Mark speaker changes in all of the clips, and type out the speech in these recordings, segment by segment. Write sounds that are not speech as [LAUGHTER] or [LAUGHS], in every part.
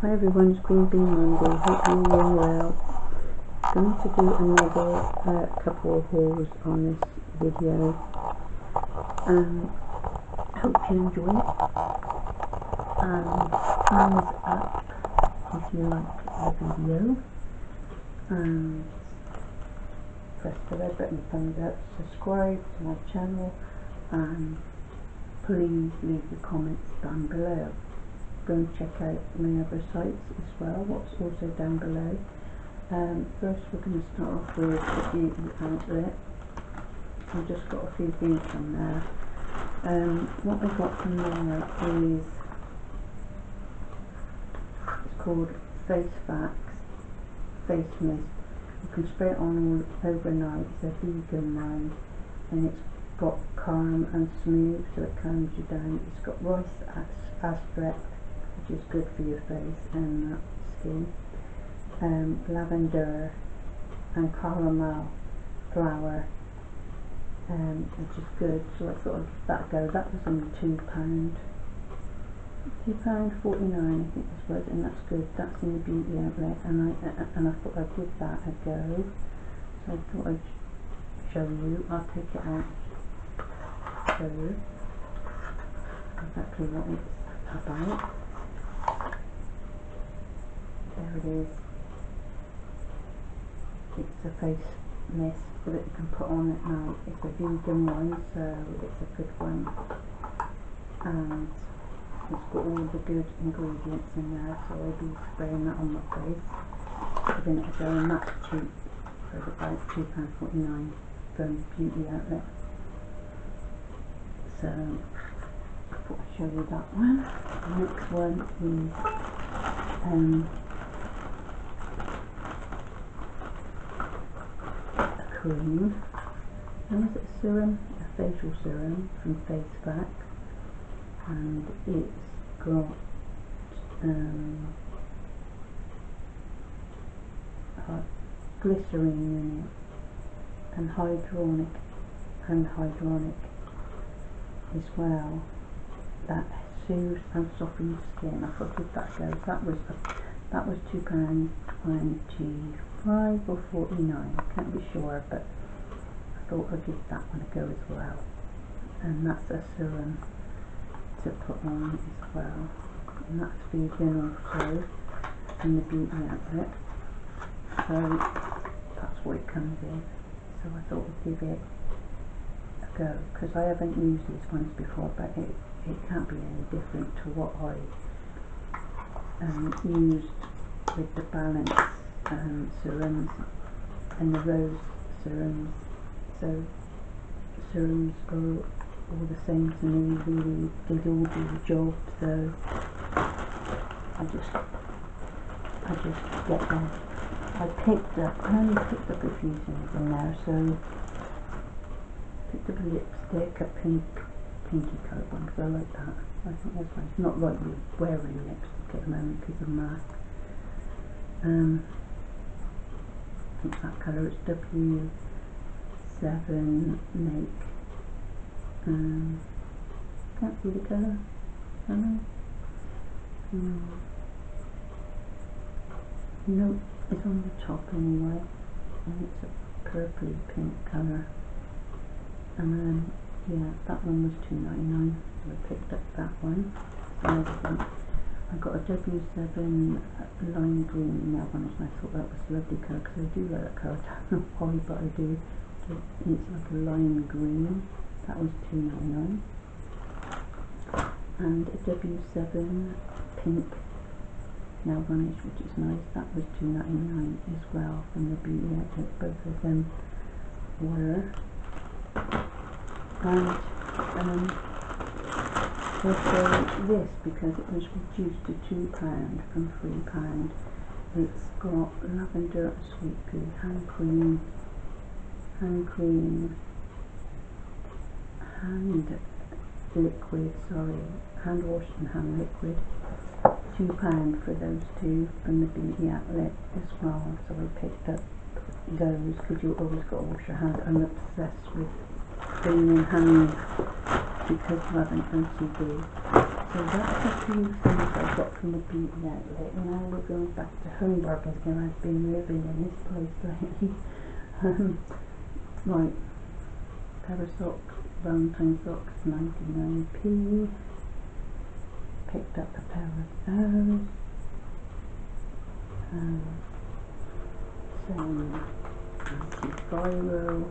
Speaker 1: Hi everyone, it's Queen Bee Monday. Hope you're well. Going to do another uh, couple of hauls on this video. Um, hope you enjoy it. Um, thumbs up if you like the video. Um, press the red button, thumbs up, subscribe to my channel, and please leave your comments down below go and check out my other sites as well, what's also down below. Um, first we're going to start off with the beauty outlet. I've just got a few things from there. Um, what I got from there is it's called Face Facts Face Mist. You can spray it on all overnight. It's a vegan line and it's got calm and smooth so it calms you down. It's got rice extract which is good for your face and skin. Um, lavender and caramel flower, um, which is good. So I thought I'd give that go. That was only two pound, two pound forty nine, I think this was, and that's good. That's in the beauty outlet, and I uh, and I thought I'd give that a go. So I thought I'd show you. I'll take it out, show you exactly what it's about there it is. It's a face mist that you can put on at night it's a vegan one so it's a good one. And it's got all the good ingredients in there so I'll be spraying that on my face. Giving it a go and that's cheap for about £2.49 from Beauty Outlet. So I thought I'd show you that one. The next one is um, cream. And is it serum? A facial serum from Face Facts. And it's got um, glycerine in it and hyaluronic and hyaluronic as well that soothes and softens skin. I give that goes That was that was two pounds twenty five or 49 I can't be sure but I thought I'd give that one a go as well. And that's a serum to put on as well. And that's vegan also in the beauty outlet. So that's what it comes in. So I thought I'd give it a go because I haven't used these ones before but it, it can't be any different to what I um, used with the balance um, serums and the rose serums. So serums are all the same to me, really, they all do the job, so I just, I just get them. I picked up, I only picked up a few things in there, so picked up a lipstick, a pink, pinky coloured one, because I like that. I think that's nice. Not like wearing lipstick at the moment because of mask. Um, that colour it's W7 make um, can't see the colour. Can I? Um, no it's on the top anyway and it's a purpley pink colour. And then yeah that one was 2.99 so I picked up that one. I got a W7 lime green one and I thought that was a lovely colour because I do like that colour, I don't know why but I do. It's like a lime green, that was two ninety nine. And a W7 pink nail varnish which is nice, that was two ninety nine as well from the Beauty Outlet, both of them were. And um, this uh, because it was reduced to two pound from three pound. It's got lavender sweet pea hand cream hand cream hand liquid sorry hand wash and hand liquid. Two pound for those two from the beauty outlet as well. So I picked up those because you always got to wash your hands I'm obsessed with cleaning hands because of an OCD So that's a few things I got from the beauty outlet. Now we're going back to home bargains again. I've been living in this place [LAUGHS] lately. um, right, pair of socks, Valentine socks, 99p. Picked up a pair of those. Um, some antiviral,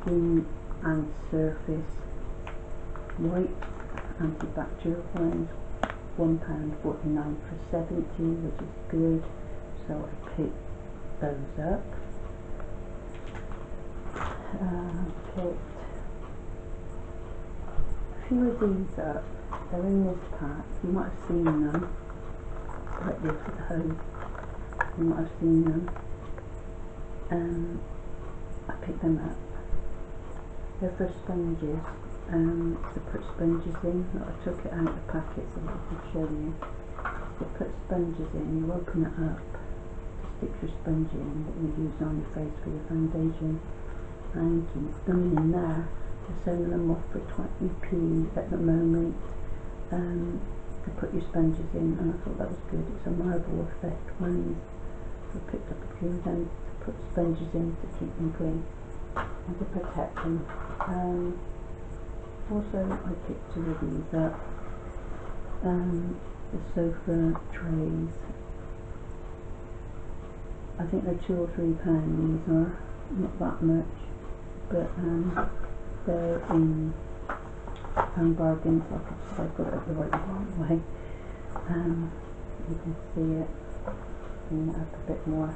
Speaker 1: skin and surface, white antibacterial forty nine for seventy, which is good. So I picked those up. Uh, picked a few of these up. They're in this pack. You might have seen them. Like this the hose. You might have seen them. Um, I picked them up. They're for sponges um, to put sponges in. I took it out of the packet so I can show you. You put sponges in, you open it up, stick your sponge in that you use on your face for your foundation, and keep them in there. They're selling them off for 20p at the moment um, to put your sponges in, and I thought that was good. It's a Marvel Effect ones. So I picked up a few of them to put sponges in to keep them clean and to protect them. Um, also, I picked two of these up. Um, the sofa trays. I think they're two or three pound. These are not that much, but um, they're in home bargains. I said, I've got it the right way. Um, you can see it. Bring it up a bit more.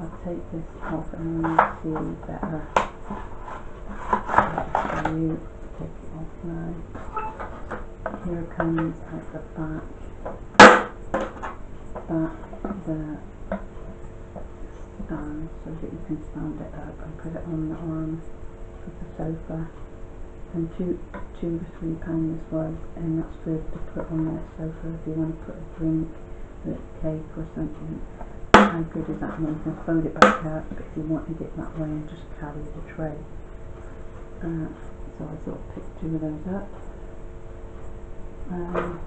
Speaker 1: I'll take this off and you'll see better. You take it off now. Here comes at the back, back the stand so that you can stand it up and put it on the arm of the sofa. And two, two to three pounds was, and that's good to put on that sofa if you want to put a drink, a cake or something. How good is that? You can fold it back up if you wanted it that way and just carry the tray. Uh, so I sort of picked two of those up. Um,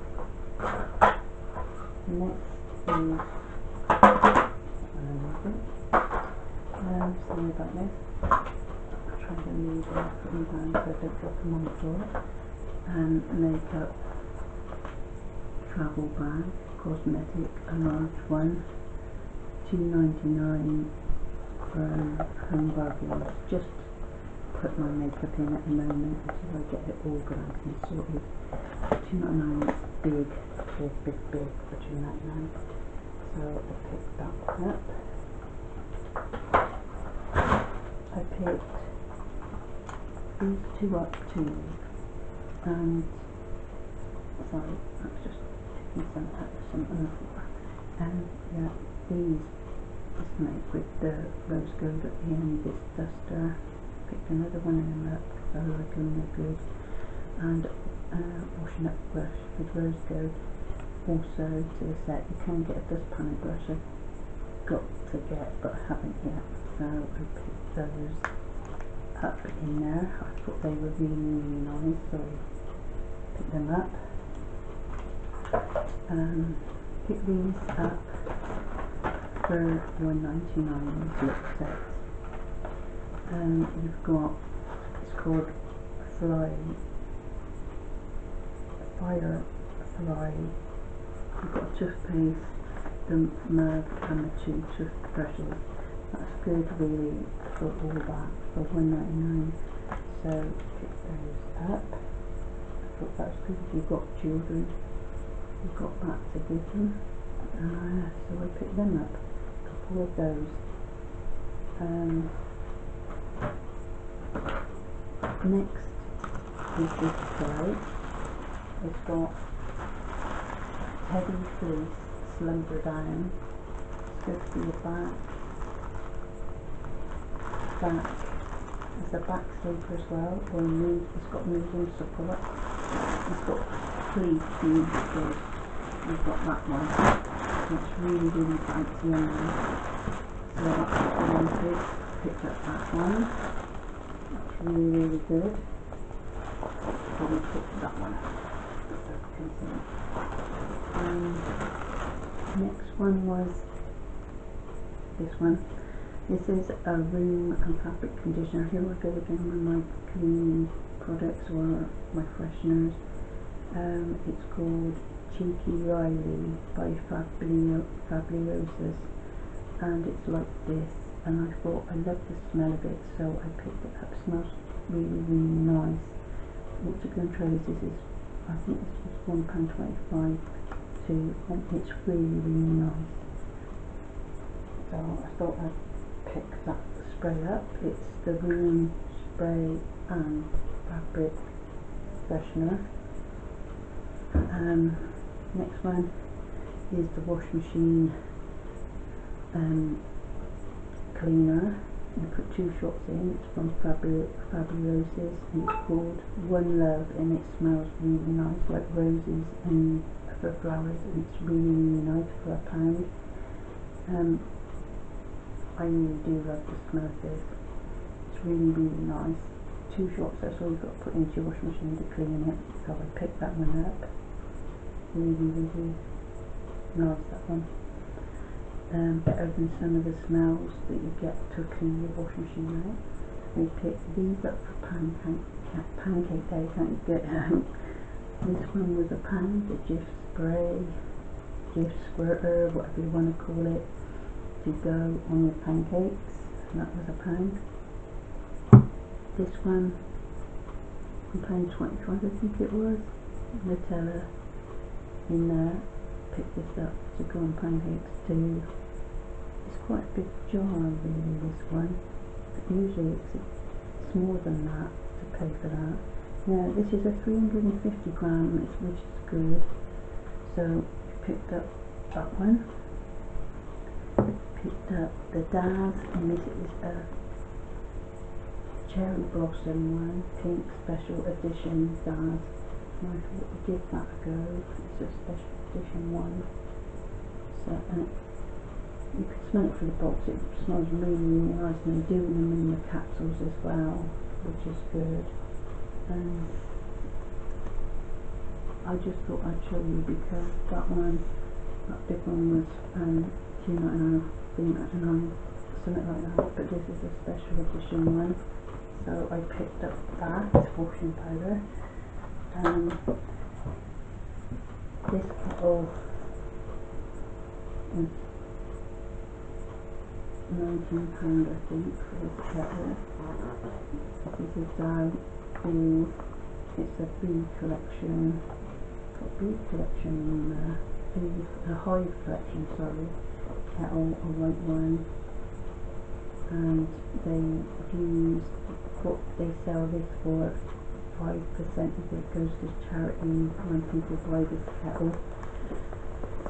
Speaker 1: next is um, sorry about this. I'll try to leave them them down so I don't drop them on the floor. Um, makeup travel bag, cosmetic, a large one, two ninety nine from Home Bargains, just put my makeup in at the moment until I get it organised and sorted. Two ninety nine is big, big, big, big for two ninety nine. So I picked that up. I picked these two up too. And sorry, that's just taking some of some floor. And yeah, these is made with the rose gold at the end, this duster picked another one in them up like them, they're good. And uh, washing up brush with rose gold. Also to the set, you can get a dustpan brush. I've got to get, but I haven't yet. So I picked those up in there. I thought they were really, really nice, so I picked them up. Um, pick these up for one ninety nine look sets um, you've got, it's called Fly, Fire Fly, you've got a toothpaste, the Merv and the two toothbrushes, that's good really for all that, for one ninety nine. so pick those up, I thought that was good if you've got children, you've got that to give them, uh, so I picked them up, a couple of those, um, Next is this tray. It's got heavy fleece, slumber down, it's good for your back, back. It's a back sleeper as well, or knee, it's got medium support. It's got fleece, knee good. We've got that one. It's really, really fancy on there. So that's what I wanted. Picked up that one really, good. We picked that one. Um, next one was this one. This is a room and fabric conditioner. Here I go again with my cleaning products or my fresheners. Um, it's called Cheeky Riley by Fably Roses and it's like this and I thought I love the smell of it so I picked it up. Smells really really nice. What to go and try this is I think this was one pound twenty five too and it's really really nice. So I thought I'd pick that spray up. It's the room spray and fabric freshener. Um, next one is the wash machine um, cleaner. You put two shots in. It's from Fabu Fabuloses and it's called One Love and it smells really nice like roses and other flowers and it's really really nice for a pound. Um, I really do love the smell of this. It's really really nice. Two shots that's all you've got to put into your washing machine to clean it. So I picked that one up. Really really nice that one um, better than some of the smells that you get to clean your washing machine out. We pick these up for pancake, pancake day, can't you get um, this one was a pan, the Jif spray, Jif squirter, whatever you want to call it, to go on your pancakes, that was a pan. This one, a pound 25 I think it was, Nutella in there pick this up to go on pancakes too. It's quite a big jar really this one. Usually it's, it's more than that to pay for that. Now this is a 350 gram which is good. So picked up that one. Picked up the Daz and this is a cherry blossom one, pink special edition Daz. And I thought we'd give that a go. It's a special edition one. So you can smell it from the box. It smells really, really nice, and they do them in the capsules as well, which is good. And I just thought I'd show you because that one, that big one was um, something like that. But this is a special edition one, so I picked up that washing powder. Um, this bottle is nineteen pound I think for this kettle. This is down cool. It's a bee collection. Got bee collection in there. Bee, a hive collection, sorry. Kettle, a white one. And they use what they sell this for five percent of it goes to charity when people buy this kettle.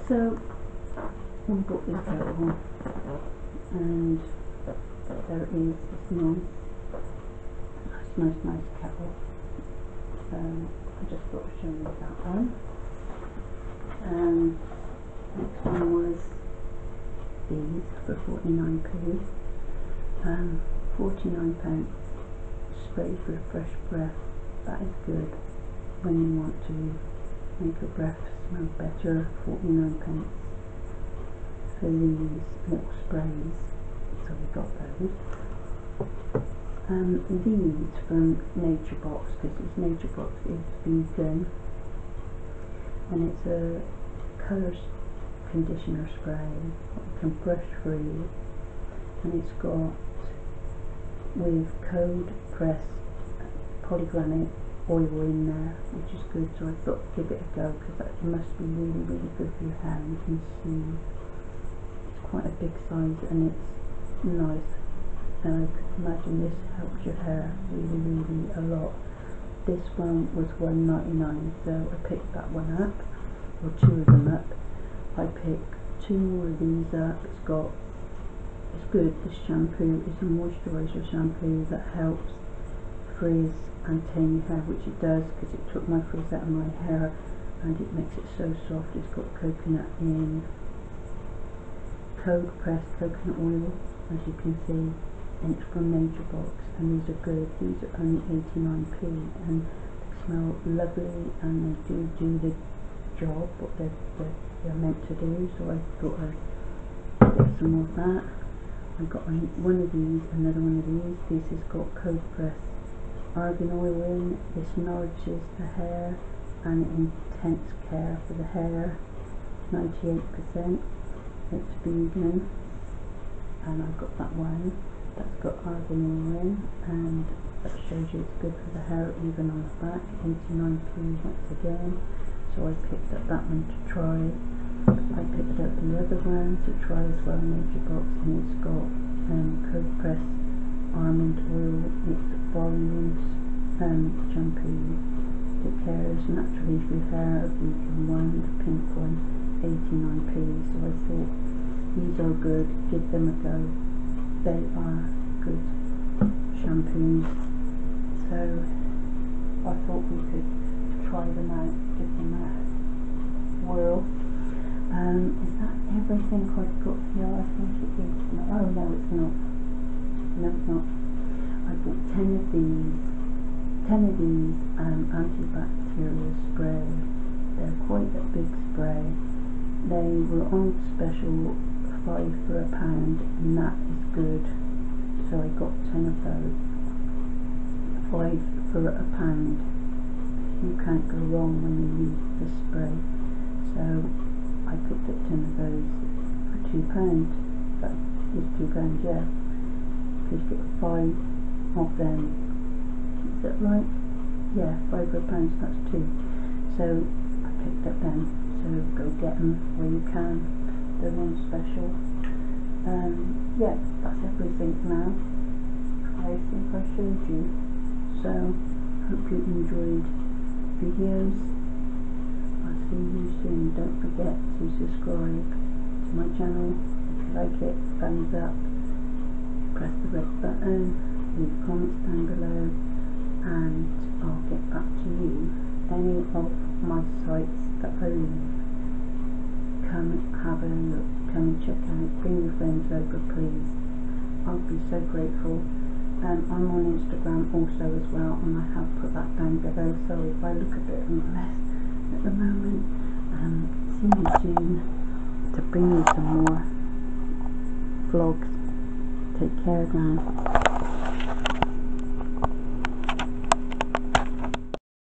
Speaker 1: So we bought this kettle and there is it is, it's nice, nice, nice, nice kettle. So I just thought I'd show you that one. Um, next one was these for 49p. Um, 49 pence spray for fresh breath that is good when you want to make your breath smell better 49 pence these little sprays. So we got those. Um, these from Nature Box because this Nature Box is vegan. And it's a colour conditioner spray you can brush free and it's got with cold pressed pomegranate oil in there which is good. So I thought give it a go because that must be really really good for your hands see it's quite a big size and it's nice. And I imagine this helps your hair really really a lot. This one was 1.99 so I picked that one up or two of them up. I picked two more of these up. It's got it's good. This shampoo is a moisturizer shampoo that helps frizz and tame your hair which it does because it took my frizz out of my hair and it makes it so soft. It's got coconut in cold pressed coconut oil as you can see and it's from Nature Box and these are good these are only 89p and they smell lovely and they do do the job, what they're, they're, they're meant to do, so I thought I'd get some of that. I got one of these, another one of these. This has got cold press argan oil in. This nourishes the hair and intense care for the hair. 98%. It's vegan, and I've got that one. That's got argan oil in, and that shows you it's good for the hair, even on the back. 89p once again. So I picked up that one to try. I picked up the other one to try as well, Nature Box, and it's got um, cold press almond oil. It's volumes um, shampoo it cares naturally for your hair. Vegan one, the pink one, 89p. So I thought these are good. Give them a go. They are good shampoos. So I thought we could try them out, give them a whirl. Um, is that everything I've got here? I think it is. No, oh no, it's not. No, it's not. I bought ten of these. Ten of these um, antibacterial spray. They're quite a big spray. They were on special five for a pound, and that is good. So I got ten of those. Five for a pound. You can't go wrong when you use this spray. So I picked up ten of those for two pounds. That is two pounds, yeah. Because you get five of them. Is that right? Yeah, five for a pound, so that's two. So I picked up them. Go get them where you can. They're on special. Um, yeah, that's everything now. I think I showed you. So hope you enjoyed the videos. I'll see you soon. Don't forget to subscribe to my channel. If you like it, thumbs up. Press the red button. Leave comments down below. Sites I leave. Come have a look. Come and check out. Bring your friends over, please. I'd be so grateful. Um, I'm on Instagram also as well, and I have put that down below. Sorry if I look a bit of a mess at the moment. Um, see you soon to bring you some more vlogs. Take care now.